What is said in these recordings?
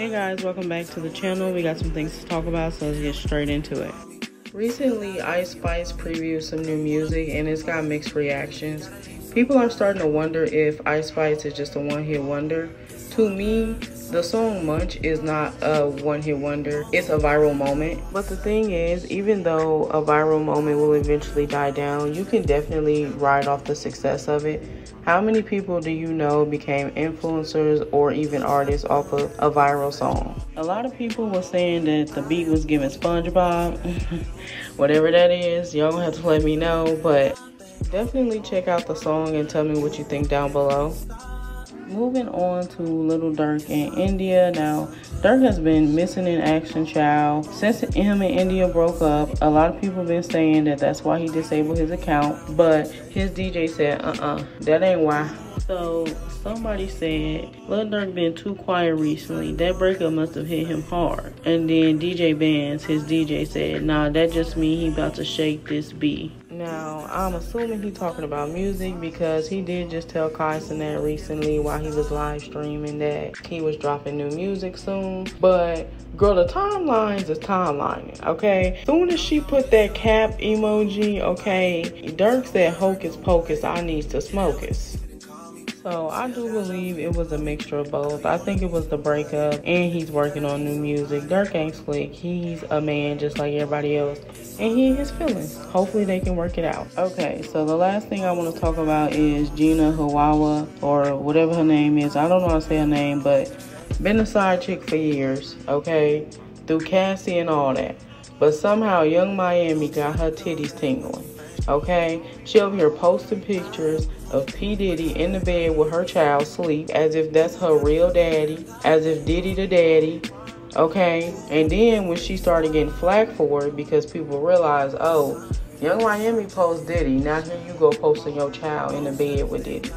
Hey guys, welcome back to the channel. We got some things to talk about, so let's get straight into it. Recently, Ice Spice previewed some new music and it's got mixed reactions. People are starting to wonder if Ice Spice is just a one-hit wonder. To me, the song Munch is not a one-hit wonder. It's a viral moment. But the thing is, even though a viral moment will eventually die down, you can definitely ride off the success of it. How many people do you know became influencers or even artists off of a viral song? A lot of people were saying that the beat was giving SpongeBob. Whatever that is, y'all gonna have to let me know, but definitely check out the song and tell me what you think down below moving on to Lil Durk in India. Now, Durk has been missing in action, child. Since him and India broke up, a lot of people been saying that that's why he disabled his account. But his DJ said, uh-uh, that ain't why. So somebody said Lil Durk been too quiet recently. That breakup must have hit him hard. And then DJ Bands, his DJ said, nah, that just mean he about to shake this B. Now, I'm assuming he talking about music because he did just tell Kyson that recently while he was live streaming that he was dropping new music soon. But girl, the timelines is timelining, okay? Soon as she put that cap emoji, okay, Durk said hocus pocus, I need to smoke it. So I do believe it was a mixture of both. I think it was the breakup and he's working on new music. Durk ain't slick. He's a man just like everybody else. And he has feelings. Hopefully they can work it out. Okay, so the last thing I want to talk about is Gina Hawawa or whatever her name is. I don't know how to say her name, but been a side chick for years, okay? Through Cassie and all that. But somehow Yung Miami got her titties tingling okay? She over here posting pictures of P. Diddy in the bed with her child sleep as if that's her real daddy, as if Diddy the daddy, okay? And then when she started getting flack for it because people realized, oh, Yung Miami post Diddy, now here you go posting your child in the bed with Diddy.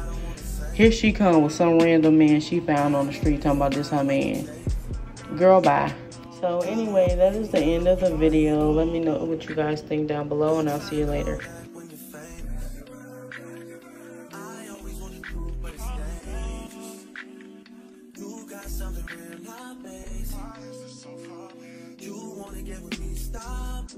Here she come with some random man she found on the street talking about this her man. Girl, bye. So anyway, that is the end of the video. Let me know what you guys think down below and I'll see you later. You wanna get with me, stop